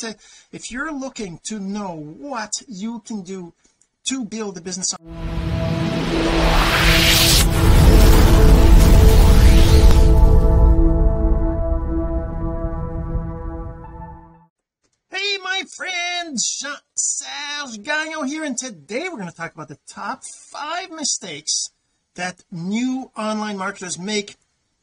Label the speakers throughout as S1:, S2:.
S1: to if you're looking to know what you can do to build a business Hey my friends Jean-Serge Gagnon here and today we're going to talk about the top five mistakes that new online marketers make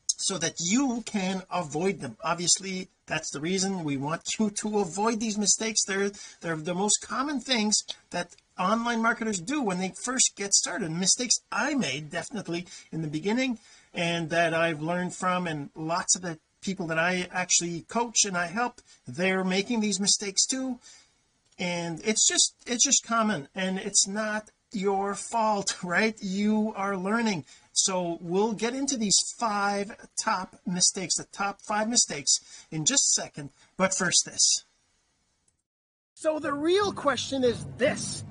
S1: so that you can avoid them. Obviously that's the reason we want you to avoid these mistakes. They're they're the most common things that online marketers do when they first get started. Mistakes I made definitely in the beginning and that I've learned from and lots of the people that I actually coach and I help they're making these mistakes too. And it's just it's just common and it's not your fault right? You are learning so we'll get into these five top mistakes the top five mistakes in just a second. But first this. So the real question is this.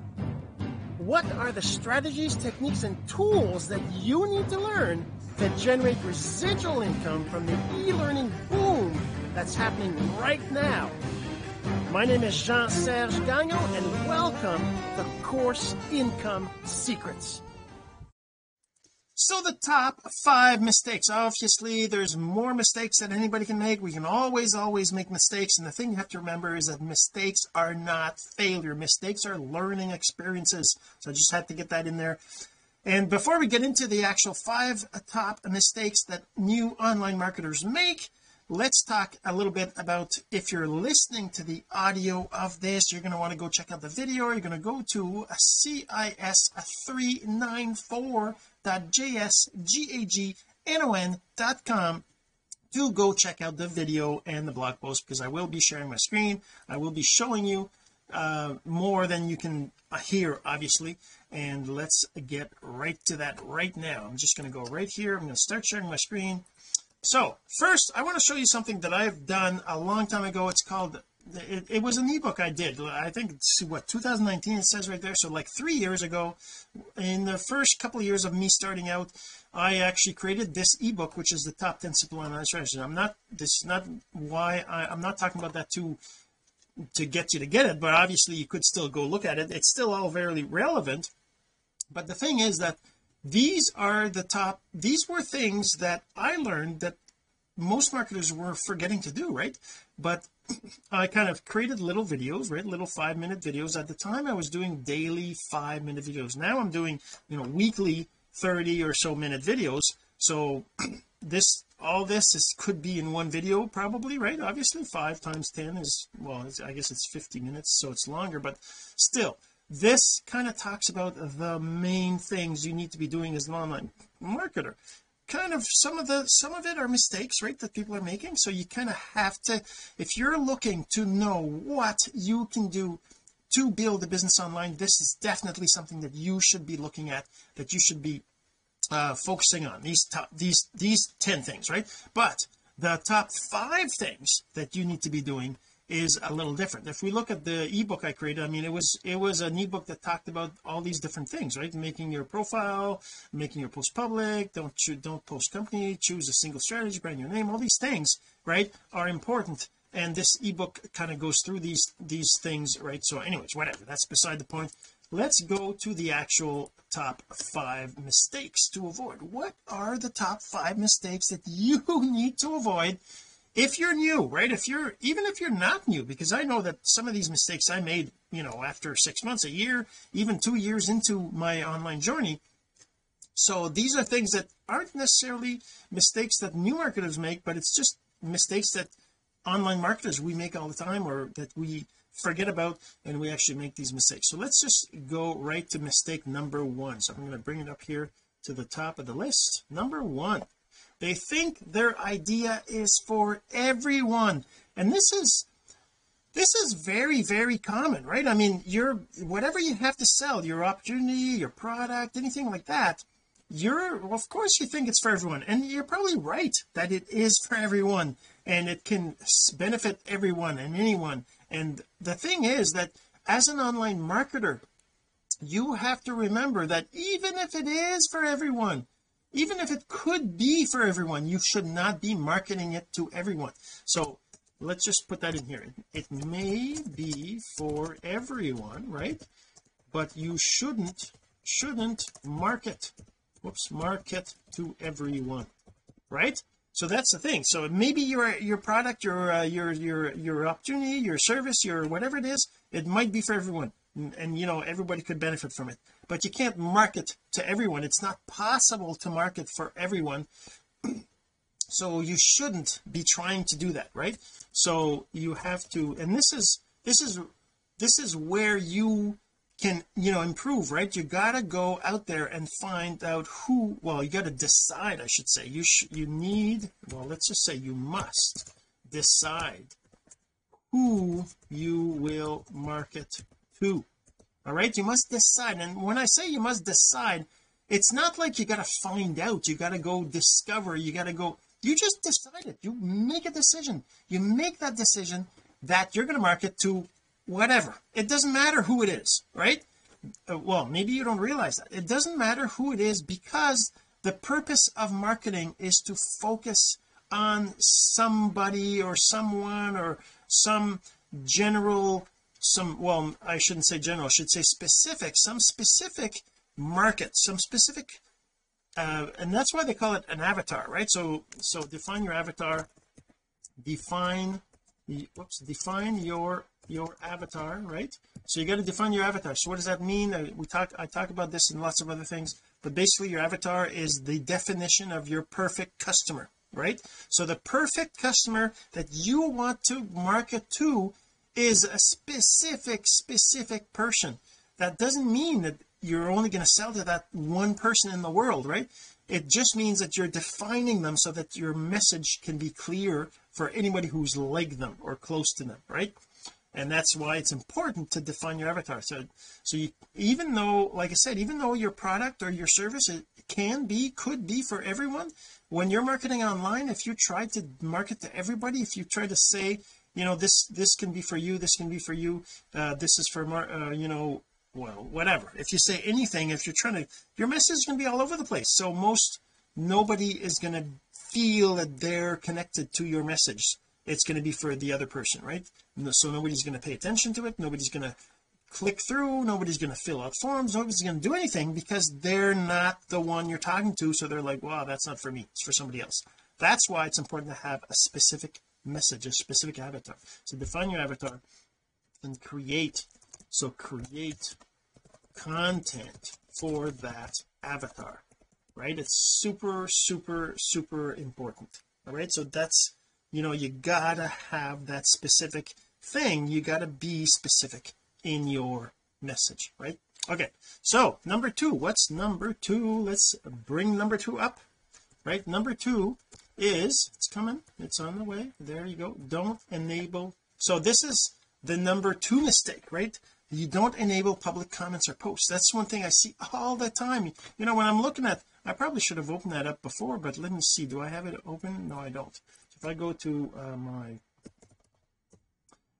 S1: What are the strategies techniques and tools that you need to learn to generate residual income from the e-learning boom that's happening right now? My name is Jean-Serge Gagnon and welcome to Course Income Secrets so the top five mistakes. Obviously there's more mistakes that anybody can make. We can always always make mistakes. And the thing you have to remember is that mistakes are not failure. Mistakes are learning experiences. So I just had to get that in there. And before we get into the actual five top mistakes that new online marketers make let's talk a little bit about if you're listening to the audio of this you're going to want to go check out the video. You're going to go to cis394.jsgagnon.com to go check out the video and the blog post because I will be sharing my screen. I will be showing you uh, more than you can hear obviously. And let's get right to that right now. I'm just going to go right here. I'm going to start sharing my screen. So first I want to show you something that I've done a long time ago. It's called it, it was an ebook I did. I think it's what 2019 it says right there. So like three years ago in the first couple of years of me starting out I actually created this ebook which is the top 10 simple online strategies. I'm not this is not why I, I'm not talking about that to to get you to get it but obviously you could still go look at it. It's still all very relevant. But the thing is that these are the top these were things that I learned that most marketers were forgetting to do right? But I kind of created little videos right? Little five minute videos. At the time I was doing daily five minute videos. Now I'm doing you know weekly 30 or so minute videos. So this all this is could be in one video probably right? Obviously five times 10 is well I guess it's 50 minutes so it's longer. But still this kind of talks about the main things you need to be doing as an online marketer kind of some of the some of it are mistakes right that people are making. So you kind of have to if you're looking to know what you can do to build a business online this is definitely something that you should be looking at that you should be uh focusing on. These top these these 10 things right? But the top five things that you need to be doing is a little different. If we look at the ebook I created I mean it was it was an ebook that talked about all these different things right? Making your profile making your post public don't don't post company choose a single strategy brand your name all these things right are important. And this ebook kind of goes through these these things right? So anyways whatever that's beside the point. Let's go to the actual top five mistakes to avoid. What are the top five mistakes that you need to avoid if you're new right if you're even if you're not new because I know that some of these mistakes I made you know after six months a year even two years into my online journey so these are things that aren't necessarily mistakes that new marketers make but it's just mistakes that online marketers we make all the time or that we forget about and we actually make these mistakes. So let's just go right to mistake number one. So I'm going to bring it up here to the top of the list. Number one they think their idea is for everyone. And this is this is very very common right? I mean you're whatever you have to sell your opportunity your product anything like that you're well, of course you think it's for everyone. And you're probably right that it is for everyone and it can benefit everyone and anyone. And the thing is that as an online marketer you have to remember that even if it is for everyone even if it could be for everyone you should not be marketing it to everyone. So let's just put that in here. It, may be for everyone right? But you shouldn't shouldn't market. Whoops market to everyone right? So that's the thing. So maybe your your product your uh, your your your opportunity your service your whatever it is it might be for everyone and, you know everybody could benefit from it. But you can't market to everyone. It's not possible to market for everyone. So you shouldn't be trying to do that right? So you have to and this is this is this is where you can you know improve right? You gotta go out there and find out who well you gotta decide I should say. You sh you need well let's just say you must decide who you will market to all right? You must decide. And when I say you must decide it's not like you got to find out. You got to go discover. You got to go you just decide it. You make a decision. You make that decision that you're going to market to whatever. It doesn't matter who it is right? Uh, well maybe you don't realize that. It doesn't matter who it is because the purpose of marketing is to focus on somebody or someone or some general some well I shouldn't say general I should say specific some specific market some specific uh, and that's why they call it an avatar right? So so define your avatar define whoops define your your avatar right? So you got to define your avatar. So what does that mean? Uh, we talk I talk about this and lots of other things but basically your avatar is the definition of your perfect customer right? So the perfect customer that you want to market to is a specific specific person. That doesn't mean that you're only going to sell to that one person in the world right? It just means that you're defining them so that your message can be clear for anybody who's like them or close to them right? And that's why it's important to define your avatar. So so you even though like I said even though your product or your service it can be could be for everyone when you're marketing online if you try to market to everybody if you try to say you know this this can be for you this can be for you uh, this is for uh, you know well whatever. If you say anything if you're trying to your message is going to be all over the place. So most nobody is going to feel that they're connected to your message. It's going to be for the other person right? So nobody's going to pay attention to it. Nobody's going to click through. Nobody's going to fill out forms. Nobody's going to do anything because they're not the one you're talking to. So they're like wow that's not for me. It's for somebody else. That's why it's important to have a specific message a specific avatar. So define your avatar and create so create content for that avatar right? It's super super super important all right? So that's you know you gotta have that specific thing. You gotta be specific in your message right? Okay so number two what's number two? Let's bring number two up right? Number two is it's coming it's on the way there you go don't enable so this is the number two mistake right? You don't enable public comments or posts that's one thing I see all the time you know when I'm looking at I probably should have opened that up before but let me see do I have it open? No I don't if I go to uh, my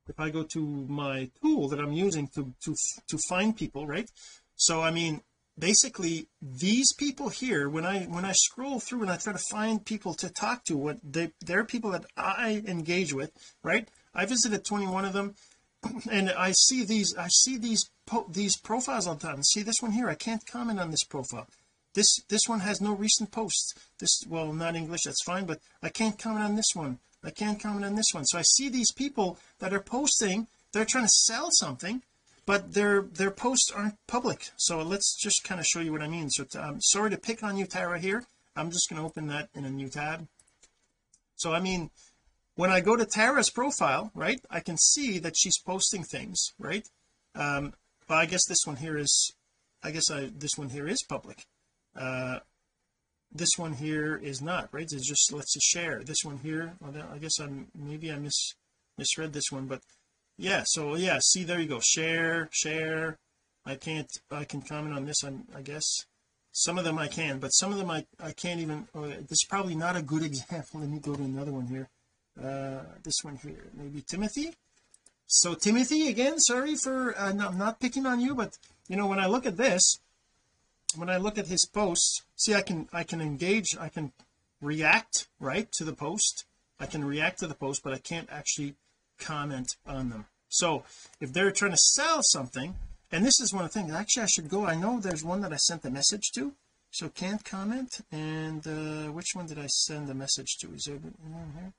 S1: if I go to my tool that I'm using to to to find people right? So I mean basically these people here when I when I scroll through and I try to find people to talk to what they they're people that I engage with right? I visited 21 of them and I see these I see these these profiles all the time. See this one here? I can't comment on this profile. This this one has no recent posts. This well not English that's fine but I can't comment on this one. I can't comment on this one. So I see these people that are posting they're trying to sell something but their their posts aren't public. So let's just kind of show you what I mean. So I'm sorry to pick on you Tara here. I'm just going to open that in a new tab. So I mean when I go to Tara's profile right I can see that she's posting things right? Um well I guess this one here is I guess I this one here is public. Uh this one here is not right? It's just let's share. This one here I guess I'm maybe I mis misread this one but yeah so yeah see there you go. Share share. I can't I can comment on this I'm, I guess. Some of them I can but some of them I I can't even oh, this is probably not a good example. Let me go to another one here. Uh this one here maybe Timothy? So Timothy again sorry for uh, I'm not picking on you but you know when I look at this when I look at his posts see I can I can engage I can react right to the post. I can react to the post but I can't actually comment on them. So if they're trying to sell something and this is one of the things actually I should go I know there's one that I sent a message to so can't comment and uh which one did I send the message to? Is there one here?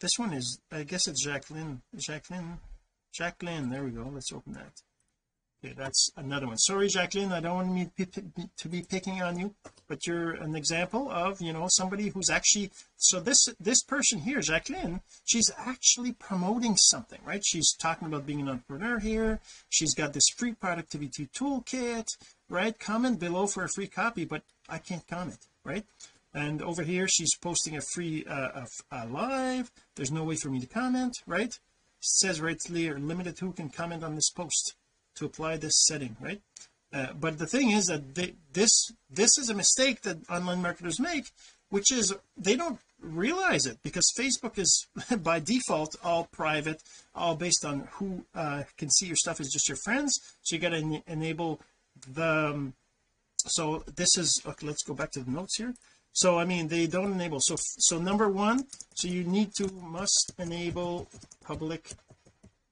S1: This one is I guess it's Jacqueline Jacqueline Jacqueline there we go let's open that that's another one. Sorry Jacqueline I don't want me to be picking on you but you're an example of you know somebody who's actually so this this person here Jacqueline she's actually promoting something right? She's talking about being an entrepreneur here. She's got this free productivity toolkit right? Comment below for a free copy but I can't comment right? And over here she's posting a free uh, a, a live. There's no way for me to comment right? It says right here limited who can comment on this post to apply this setting right? Uh, but the thing is that they, this this is a mistake that online marketers make which is they don't realize it because Facebook is by default all private all based on who uh, can see your stuff is just your friends. So you got to en enable the um, so this is okay let's go back to the notes here. So I mean they don't enable. So so number one so you need to must enable public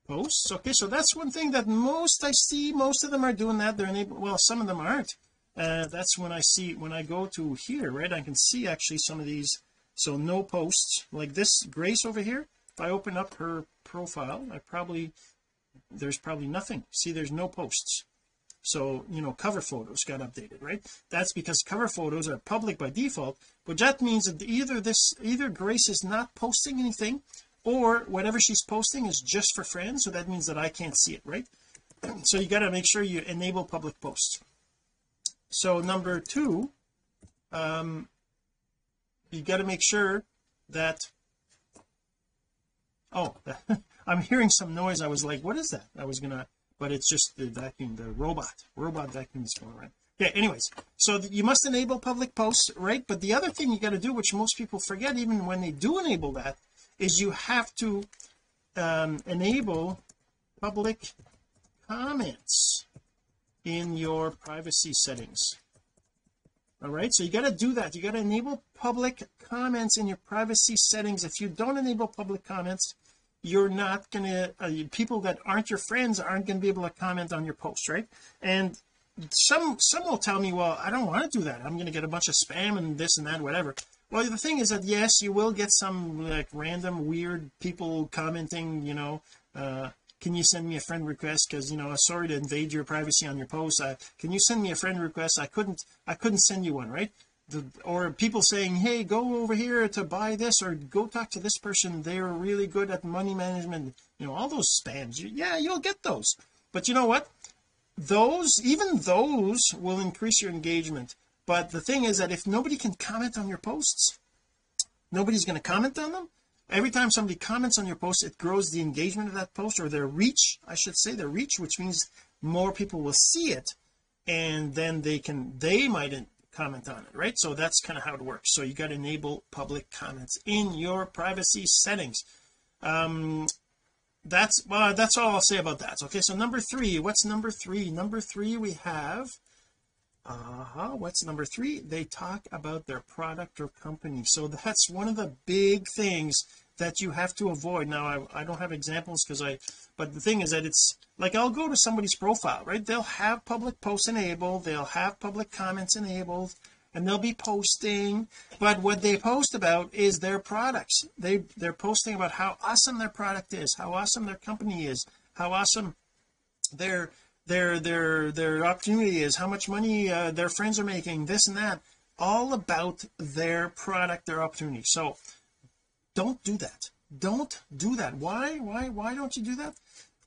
S1: posts? Okay so that's one thing that most I see most of them are doing that. They're enabled well some of them aren't. Uh, that's when I see when I go to here right I can see actually some of these. So no posts. Like this Grace over here if I open up her profile I probably there's probably nothing. See there's no posts. So you know cover photos got updated right? That's because cover photos are public by default but that means that either this either Grace is not posting anything or whatever she's posting is just for friends so that means that I can't see it right? So you got to make sure you enable public posts. So number two um you got to make sure that oh I'm hearing some noise. I was like what is that? I was gonna but it's just the vacuum the robot robot vacuum is going around. Okay anyways so you must enable public posts right? But the other thing you got to do which most people forget even when they do enable that is you have to um, enable public comments in your privacy settings. All right so you got to do that. You got to enable public comments in your privacy settings. If you don't enable public comments you're not gonna uh, people that aren't your friends aren't to be able to comment on your post right? And some some will tell me well I don't want to do that. I'm to get a bunch of spam and this and that whatever well the thing is that yes you will get some like random weird people commenting you know uh can you send me a friend request? Because you know sorry to invade your privacy on your post uh, can you send me a friend request? I couldn't I couldn't send you one right? The, or people saying hey go over here to buy this or go talk to this person. They're really good at money management. You know all those spams. Yeah you'll get those. But you know what? Those even those will increase your engagement but the thing is that if nobody can comment on your posts nobody's going to comment on them. Every time somebody comments on your post it grows the engagement of that post or their reach I should say their reach which means more people will see it and then they can they might comment on it right? So that's kind of how it works. So you got to enable public comments in your privacy settings. Um that's well that's all I'll say about that. Okay so number three what's number three? Number three we have uh-huh. What's number three? They talk about their product or company. So that's one of the big things that you have to avoid. Now I, I don't have examples because I but the thing is that it's like I'll go to somebody's profile right? They'll have public posts enabled. They'll have public comments enabled and they'll be posting. But what they post about is their products. They they're posting about how awesome their product is how awesome their company is how awesome their their their their opportunity is how much money uh, their friends are making this and that all about their product their opportunity. So don't do that. Don't do that. Why why why don't you do that?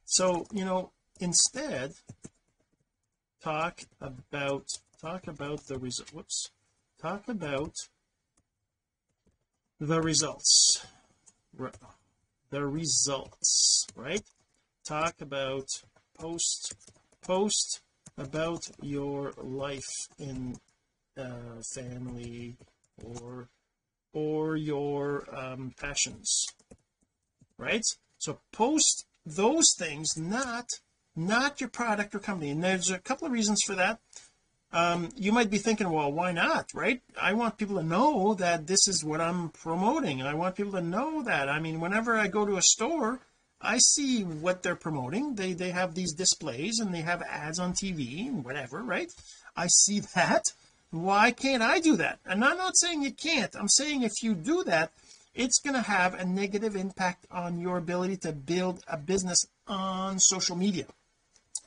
S1: So you know instead talk about talk about the result whoops talk about the results. The results right? Talk about post post about your life in uh, family or or your um, passions right? So post those things not not your product or company. And there's a couple of reasons for that. Um you might be thinking well why not right? I want people to know that this is what I'm promoting. I want people to know that. I mean whenever I go to a store I see what they're promoting. They they have these displays and they have ads on TV and whatever right? I see that. Why can't I do that? And I'm not saying you can't. I'm saying if you do that it's going to have a negative impact on your ability to build a business on social media.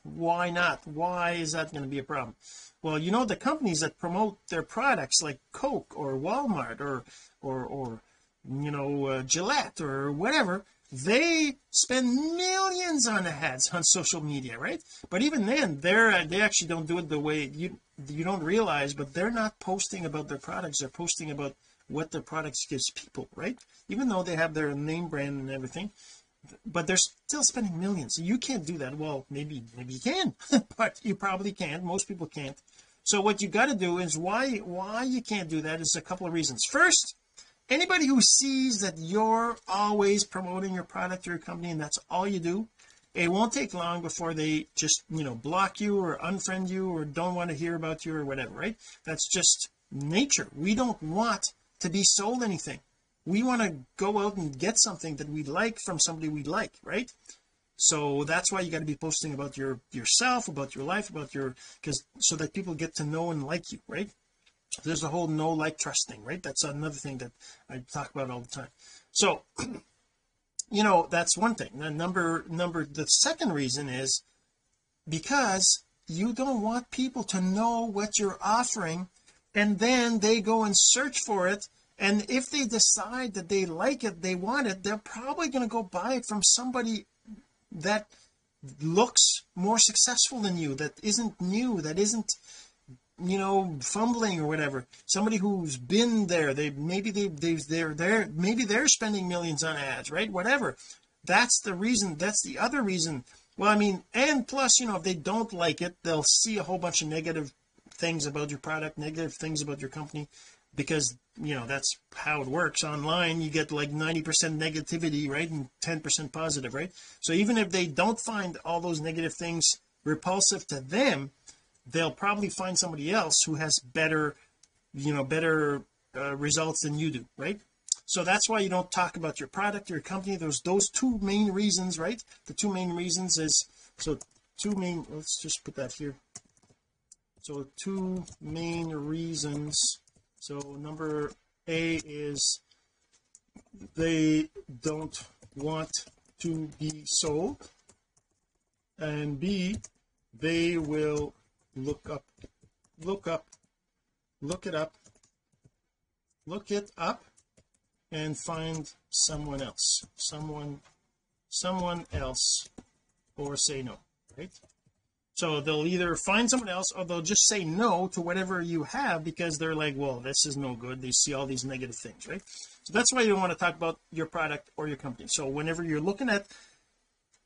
S1: Why not? Why is that going to be a problem? Well you know the companies that promote their products like Coke or Walmart or or or you know uh, Gillette or whatever they spend millions on ads on social media right? But even then they're uh, they actually don't do it the way you you don't realize but they're not posting about their products. They're posting about what their products gives people right? Even though they have their name brand and everything but they're still spending millions. You can't do that. Well maybe maybe you can but you probably can't. Most people can't. So what you got to do is why why you can't do that is a couple of reasons. First anybody who sees that you're always promoting your product or your company and that's all you do it won't take long before they just you know block you or unfriend you or don't want to hear about you or whatever right? That's just nature. We don't want to be sold anything. We want to go out and get something that we like from somebody we like right? So that's why you got to be posting about your yourself about your life about your because so that people get to know and like you right there's a whole know like trust thing right? That's another thing that I talk about all the time. So you know that's one thing. The number number the second reason is because you don't want people to know what you're offering and then they go and search for it and if they decide that they like it they want it they're probably going to go buy it from somebody that looks more successful than you that isn't new that isn't you know fumbling or whatever. Somebody who's been there they maybe they, they they're there maybe they're spending millions on ads right? Whatever. That's the reason that's the other reason. Well I mean and plus you know if they don't like it they'll see a whole bunch of negative things about your product negative things about your company because you know that's how it works. Online you get like 90 percent negativity right and 10 percent positive right? So even if they don't find all those negative things repulsive to them they'll probably find somebody else who has better you know better uh, results than you do right? So that's why you don't talk about your product your company there's those two main reasons right? The two main reasons is so two main let's just put that here. So two main reasons. So number A is they don't want to be sold. And B they will look up. Look up. Look it up. Look it up and find someone else. Someone someone else or say no right? So they'll either find someone else or they'll just say no to whatever you have because they're like well this is no good. They see all these negative things right? So that's why you want to talk about your product or your company. So whenever you're looking at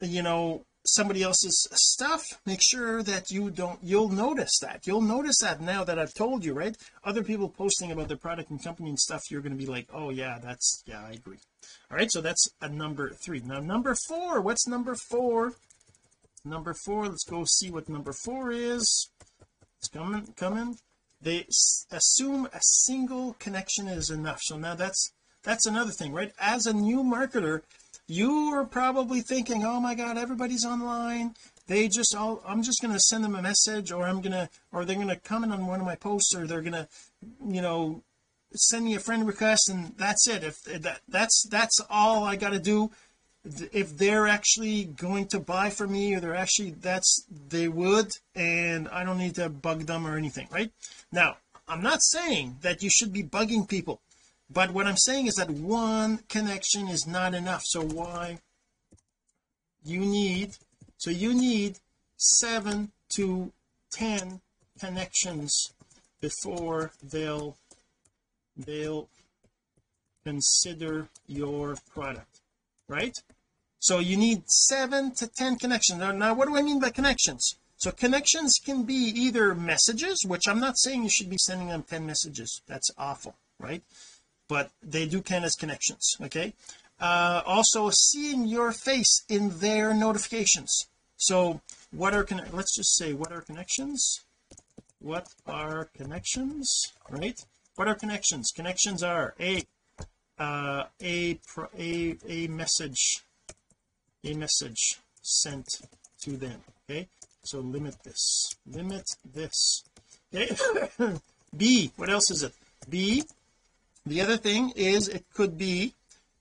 S1: you know somebody else's stuff make sure that you don't you'll notice that. You'll notice that now that I've told you right? Other people posting about their product and company and stuff you're going to be like oh yeah that's yeah I agree. All right so that's a number three. Now number four what's number four? Number four let's go see what number four is. It's coming coming. They assume a single connection is enough. So now that's that's another thing right? As a new marketer you are probably thinking oh my god everybody's online. They just all I'm just going to send them a message or I'm going to or they're going to comment on one of my posts or they're going to you know send me a friend request and that's it. If that that's that's all I got to do. If they're actually going to buy from me or they're actually that's they would and I don't need to bug them or anything right? Now I'm not saying that you should be bugging people but what I'm saying is that one connection is not enough. So why? You need so you need seven to ten connections before they'll they'll consider your product right? So you need seven to ten connections. Now, now what do I mean by connections? So connections can be either messages which I'm not saying you should be sending them 10 messages. That's awful right but they do count as connections okay? Uh, also seeing your face in their notifications. So what are let's just say what are connections? What are connections right? What are connections? Connections are a uh a a a message a message sent to them okay? So limit this limit this okay? B what else is it? B the other thing is it could be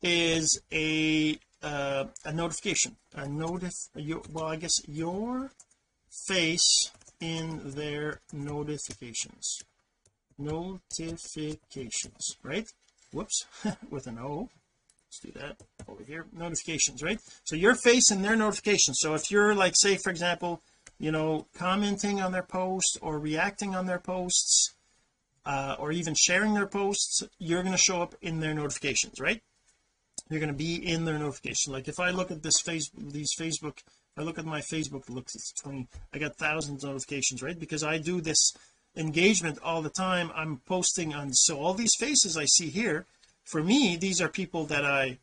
S1: is a uh, a notification. A notice your, well I guess your face in their notifications. Notifications right? Whoops with an O. Let's do that over here. Notifications right? So your face in their notifications. So if you're like say for example you know commenting on their post or reacting on their posts uh, or even sharing their posts you're going to show up in their notifications right? You're going to be in their notification. Like if I look at this face these Facebook I look at my Facebook looks it's 20 I got thousands of notifications right? Because I do this engagement all the time. I'm posting on so all these faces I see here for me these are people that I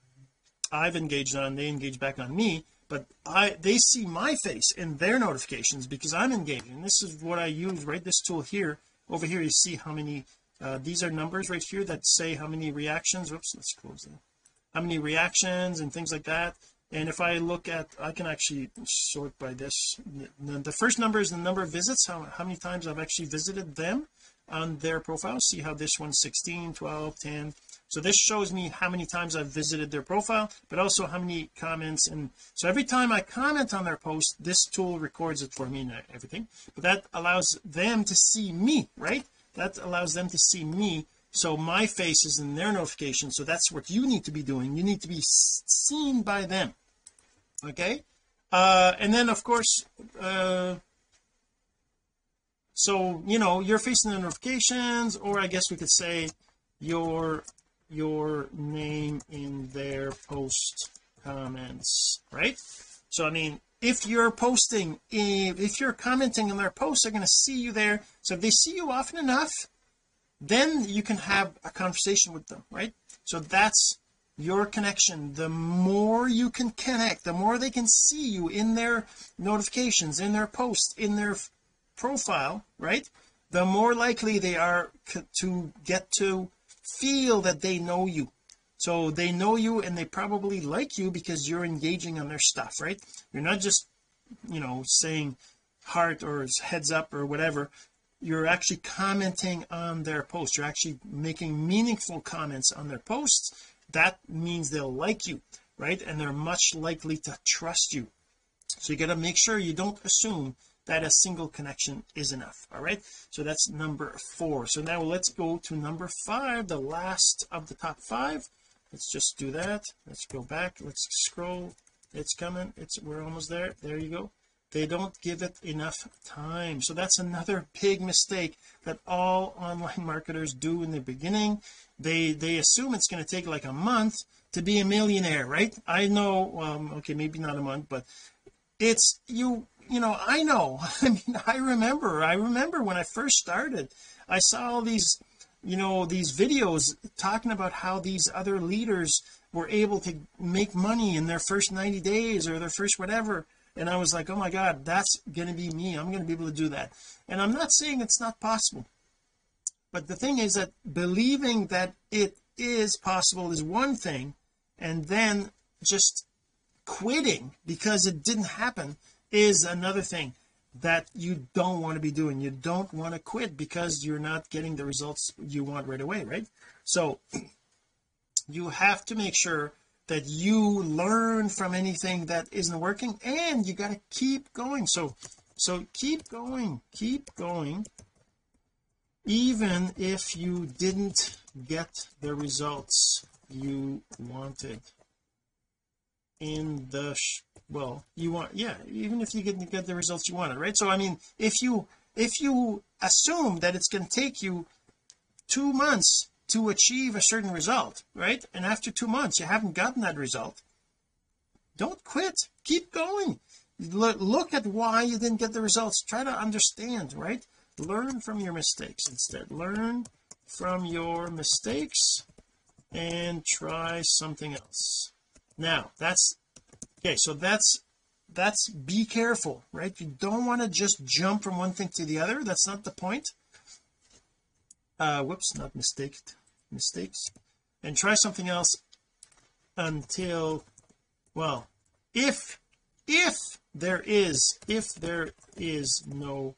S1: I've engaged on. They engage back on me but I they see my face in their notifications because I'm engaging. This is what I use right? This tool here over here you see how many uh, these are numbers right here that say how many reactions whoops let's close that. How many reactions and things like that. And if I look at I can actually sort by this. The first number is the number of visits how, how many times I've actually visited them on their profile. See how this one's 16 12 10 so this shows me how many times I've visited their profile but also how many comments. And so every time I comment on their post this tool records it for me and everything. But that allows them to see me right? That allows them to see me. So my face is in their notification. So that's what you need to be doing. You need to be seen by them. Okay? Uh and then of course uh so you know you're facing the notifications or I guess we could say your your name in their post comments right? So I mean if you're posting if you're commenting on their posts they're going to see you there. So if they see you often enough then you can have a conversation with them right? So that's your connection. The more you can connect the more they can see you in their notifications in their posts in their profile right? The more likely they are to get to feel that they know you. So they know you and they probably like you because you're engaging on their stuff right? You're not just you know saying heart or heads up or whatever. You're actually commenting on their post. You're actually making meaningful comments on their posts. That means they'll like you right? And they're much likely to trust you. So you got to make sure you don't assume that a single connection is enough. All right? So that's number four. So now let's go to number five the last of the top five. Let's just do that. Let's go back. Let's scroll. It's coming. It's we're almost there. There you go. They don't give it enough time. So that's another big mistake that all online marketers do in the beginning. They they assume it's going to take like a month to be a millionaire right? I know um okay maybe not a month but it's you you know I know. I mean I remember. I remember when I first started I saw all these you know these videos talking about how these other leaders were able to make money in their first 90 days or their first whatever. And I was like oh my god that's going to be me. I'm going to be able to do that. And I'm not saying it's not possible. But the thing is that believing that it is possible is one thing and then just quitting because it didn't happen is another thing that you don't want to be doing. You don't want to quit because you're not getting the results you want right away right? So you have to make sure that you learn from anything that isn't working and you got to keep going. So so keep going keep going even if you didn't get the results you wanted. In the well you want yeah even if you get, get the results you wanted right? So I mean if you if you assume that it's going to take you two months to achieve a certain result right? And after two months you haven't gotten that result don't quit. Keep going. Look at why you didn't get the results. Try to understand right? Learn from your mistakes instead. Learn from your mistakes and try something else. Now that's okay so that's that's be careful right? You don't want to just jump from one thing to the other. That's not the point. Uh whoops not mistake mistakes. And try something else until well if if there is if there is no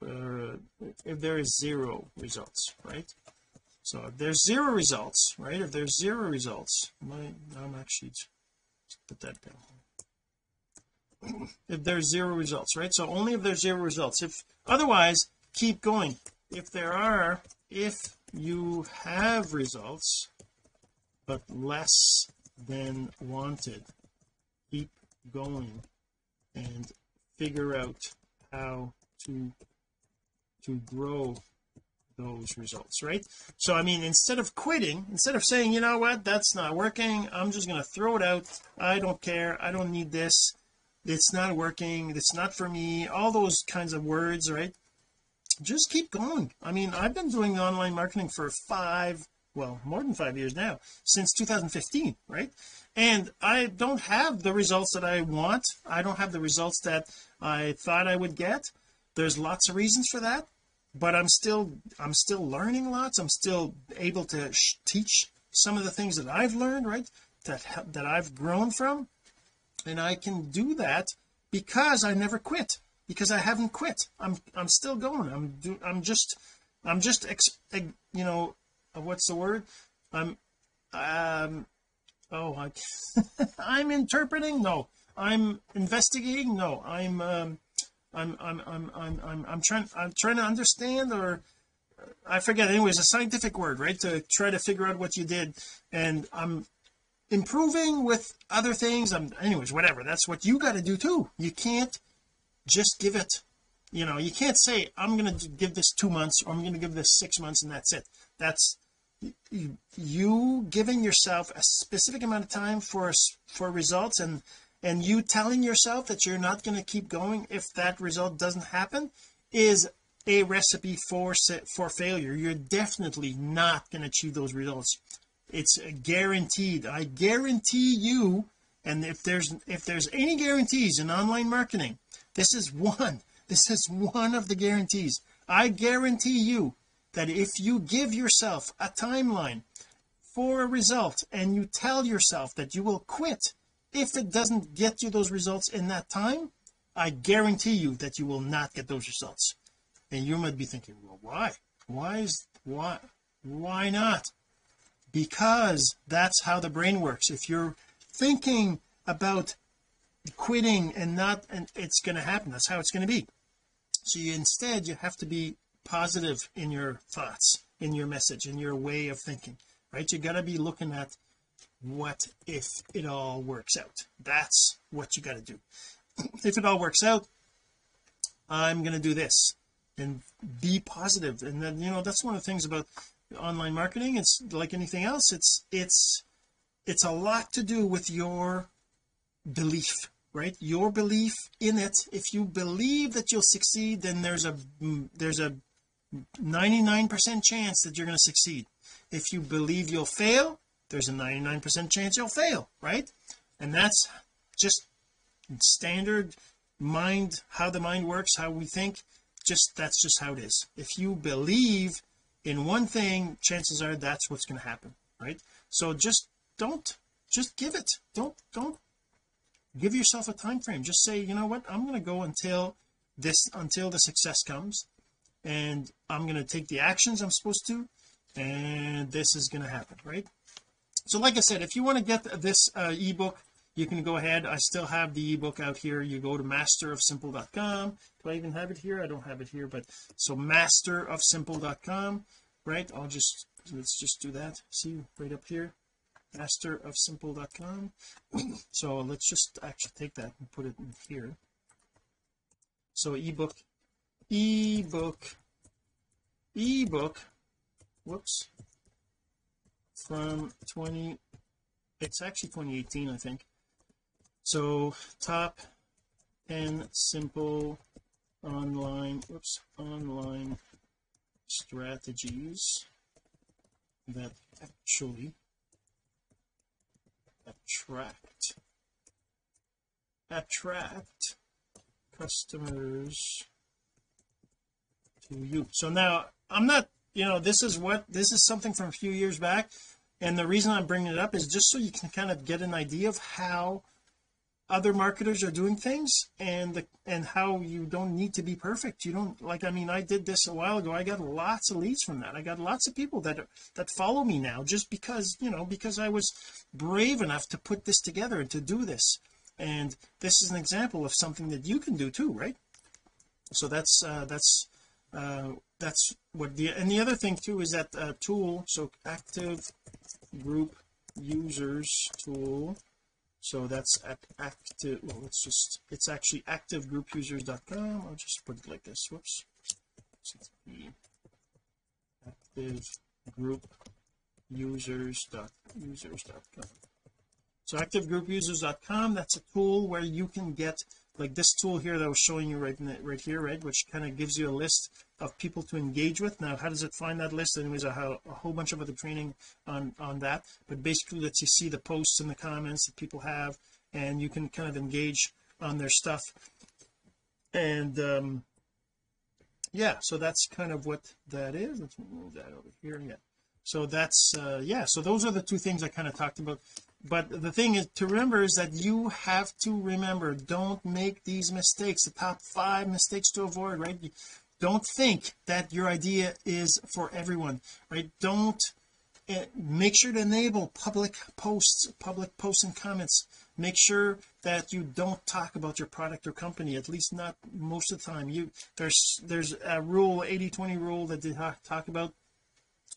S1: uh, if there is zero results right? So if there's zero results right? If there's zero results my I'm actually put that down. If there's zero results right? So only if there's zero results. If otherwise keep going. If there are if you have results but less than wanted keep going and figure out how to to grow those results right? So I mean instead of quitting instead of saying you know what? That's not working. I'm just going to throw it out. I don't care. I don't need this. It's not working. It's not for me. All those kinds of words right? Just keep going. I mean I've been doing online marketing for five well more than five years now since 2015 right? And I don't have the results that I want. I don't have the results that I thought I would get. There's lots of reasons for that but I'm still I'm still learning lots. I'm still able to teach some of the things that I've learned right that that I've grown from. And I can do that because I never quit because I haven't quit. I'm I'm still going. I'm do I'm just I'm just ex, you know what's the word? I'm um oh I I'm interpreting? No. I'm investigating? No. I'm um I'm I'm I'm I'm I'm, I'm trying I'm trying to understand or I forget. Anyways a scientific word right? To try to figure out what you did. And I'm improving with other things. I'm anyways whatever. That's what you got to do too. You can't just give it you know you can't say I'm going to give this two months or I'm going to give this six months and that's it. That's you, you giving yourself a specific amount of time for for results and and you telling yourself that you're not going to keep going if that result doesn't happen is a recipe for for failure. You're definitely not going to achieve those results. It's guaranteed. I guarantee you and if there's if there's any guarantees in online marketing this is one this is one of the guarantees. I guarantee you that if you give yourself a timeline for a result and you tell yourself that you will quit if it doesn't get you those results in that time I guarantee you that you will not get those results. And you might be thinking well why? Why is why why not? Because that's how the brain works. If you're thinking about quitting and not and it's going to happen that's how it's going to be. So you instead you have to be positive in your thoughts in your message in your way of thinking right? You got to be looking at what if it all works out? That's what you got to do. If it all works out I'm going to do this and be positive. And then you know that's one of the things about online marketing. It's like anything else. It's it's it's a lot to do with your belief right? Your belief in it. If you believe that you'll succeed then there's a there's a 99 percent chance that you're going to succeed. If you believe you'll fail there's a 99 percent chance you'll fail right? And that's just standard mind how the mind works how we think just that's just how it is. If you believe in one thing chances are that's what's going to happen right? So just don't just give it. Don't don't give yourself a time frame just say you know what? I'm going to go until this until the success comes and I'm going to take the actions I'm supposed to and this is going to happen right so like I said if you want to get this uh, ebook you can go ahead. I still have the ebook out here. You go to masterofsimple.com do I even have it here? I don't have it here but so masterofsimple.com right? I'll just let's just do that. See right up here. masterofsimple.com so let's just actually take that and put it in here. So ebook ebook ebook whoops from 20 it's actually 2018 I think. So top 10 simple online whoops online strategies that actually attract attract customers to you. So now I'm not you know this is what this is something from a few years back and the reason I'm bringing it up is just so you can kind of get an idea of how other marketers are doing things and the, and how you don't need to be perfect. You don't like I mean I did this a while ago. I got lots of leads from that. I got lots of people that that follow me now just because you know because I was brave enough to put this together and to do this. And this is an example of something that you can do too right? So that's uh that's uh that's what the and the other thing too is that uh, tool so active group users tool. So that's at active well it's just it's actually activegroupusers.com I'll just put it like this. Whoops. Active group users dot users.com so activegroupusers.com that's a tool where you can get like this tool here that I was showing you right the, right here right which kind of gives you a list of people to engage with. Now how does it find that list? Anyways I have a whole bunch of other training on on that. But basically lets you see the posts and the comments that people have and you can kind of engage on their stuff. And um yeah so that's kind of what that is. Let's move that over here. Yeah. So that's uh yeah so those are the two things I kind of talked about but the thing is to remember is that you have to remember don't make these mistakes. The top five mistakes to avoid right? Don't think that your idea is for everyone right? Don't uh, make sure to enable public posts public posts and comments. Make sure that you don't talk about your product or company at least not most of the time. You there's there's a rule 80 20 rule that they talk about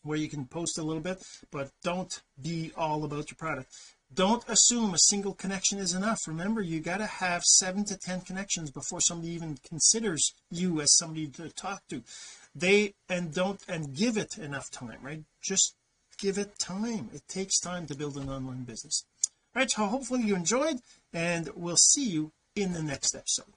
S1: where you can post a little bit but don't be all about your product. Don't assume a single connection is enough. Remember you got to have seven to ten connections before somebody even considers you as somebody to talk to. They and don't and give it enough time right? Just give it time. It takes time to build an online business. All right so hopefully you enjoyed and we'll see you in the next episode.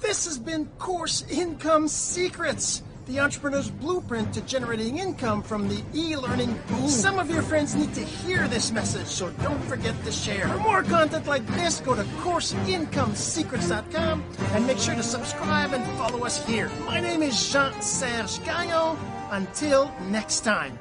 S1: This has been course income secrets the entrepreneur's blueprint to generating income from the e-learning boom. Some of your friends need to hear this message, so don't forget to share. For more content like this, go to CourseIncomeSecrets.com and make sure to subscribe and follow us here. My name is Jean-Serge Gagnon. Until next time.